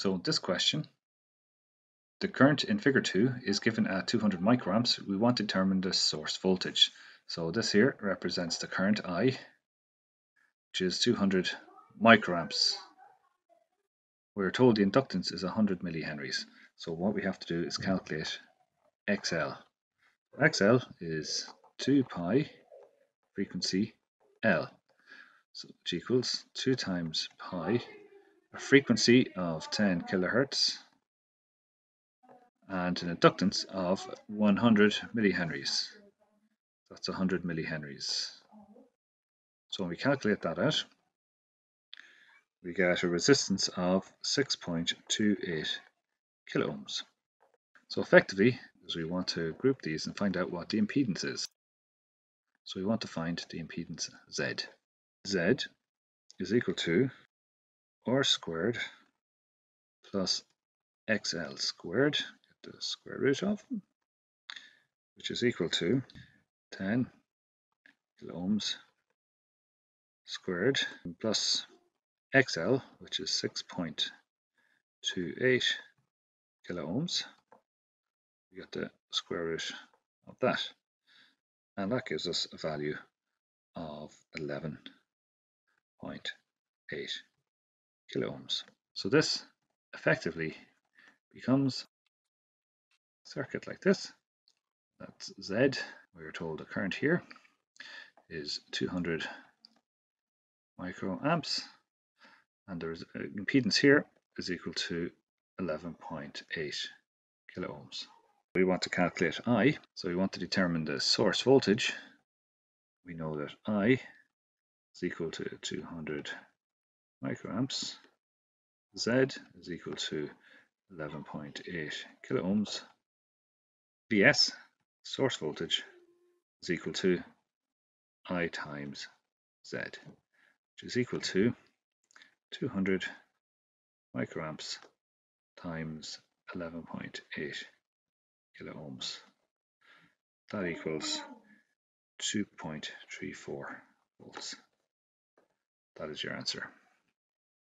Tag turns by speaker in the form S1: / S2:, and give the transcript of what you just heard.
S1: So this question, the current in figure 2 is given at 200 microamps. We want to determine the source voltage. So this here represents the current I, which is 200 microamps. We're told the inductance is 100 millihenries. So what we have to do is calculate XL. XL is 2 pi frequency L, so which equals 2 times pi a frequency of 10 kilohertz and an inductance of 100 millihenries. That's 100 millihenries. So when we calculate that out, we get a resistance of 6.28 kiloohms. So effectively, as we want to group these and find out what the impedance is. So we want to find the impedance Z. Z is equal to r squared plus xl squared, get the square root of, which is equal to 10 kiloohms squared plus xl, which is 6.28 kiloohms. We get the square root of that. And that gives us a value of 11.8 kiloohms. So this effectively becomes a circuit like this. That's Z. We are told the current here is 200 microamps and the uh, impedance here is equal to 11.8 kiloohms. We want to calculate I, so we want to determine the source voltage. We know that I is equal to 200 microamps. Z is equal to 11.8 kiloohms. Vs, source voltage, is equal to I times Z, which is equal to 200 microamps times 11.8 kiloohms. That equals 2.34 volts. That is your answer.